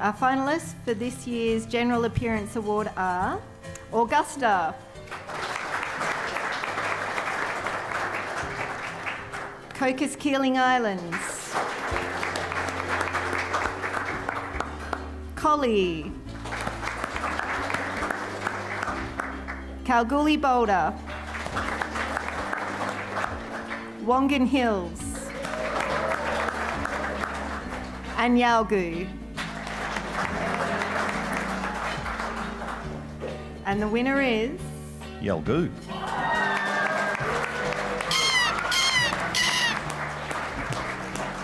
Our finalists for this year's General Appearance Award are Augusta, Cocos Keeling Islands, Collie, Kalgoorlie Boulder, Wongan Hills, and Yalgoo. And the winner is Yalgoo.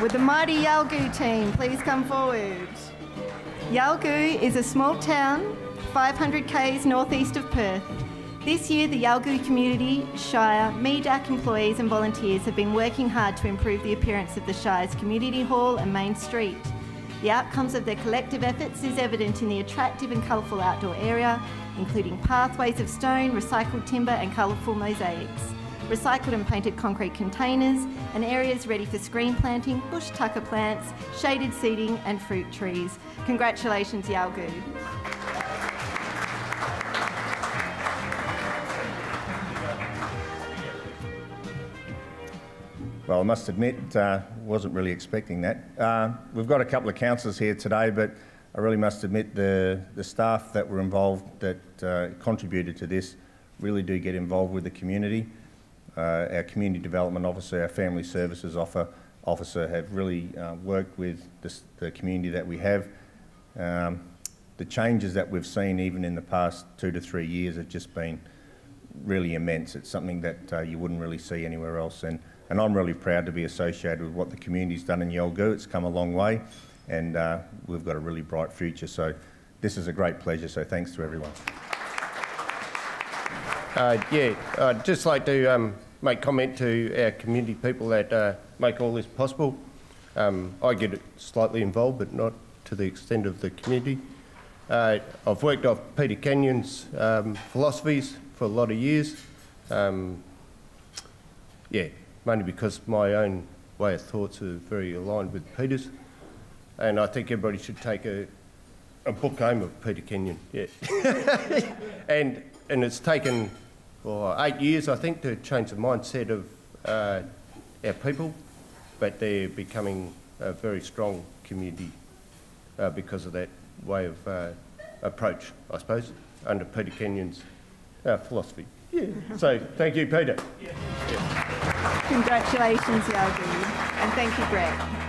with the mighty Yalgoo team. Please come forward. Yalgoo is a small town, 500 k's northeast of Perth. This year, the Yalgoo community, Shire, MEDAC employees and volunteers have been working hard to improve the appearance of the Shire's community hall and main street. The outcomes of their collective efforts is evident in the attractive and colourful outdoor area, including pathways of stone, recycled timber and colourful mosaics, recycled and painted concrete containers, and areas ready for screen planting, bush tucker plants, shaded seating and fruit trees. Congratulations, Yalgoo. Well, I must admit, uh, wasn't really expecting that. Uh, we've got a couple of councillors here today, but I really must admit the, the staff that were involved, that uh, contributed to this, really do get involved with the community. Uh, our community development officer, our family services offer, officer have really uh, worked with this, the community that we have. Um, the changes that we've seen even in the past two to three years have just been really immense. It's something that uh, you wouldn't really see anywhere else. And, and I'm really proud to be associated with what the community's done in Yalgoo. It's come a long way and uh, we've got a really bright future. So this is a great pleasure. So thanks to everyone. Uh, yeah, I'd just like to um, make comment to our community people that uh, make all this possible. Um, I get slightly involved, but not to the extent of the community. Uh, I've worked off Peter Kenyon's um, philosophies for a lot of years. Um, yeah, mainly because my own way of thoughts are very aligned with Peter's. And I think everybody should take a, a book home of Peter Kenyon. Yeah. and, and it's taken well, eight years, I think, to change the mindset of uh, our people, but they're becoming a very strong community uh, because of that way of uh, approach, I suppose, under Peter Kenyon's uh, philosophy. Yeah. So thank you, Peter. Yeah. Congratulations, Yalgoo, and thank you, Brett.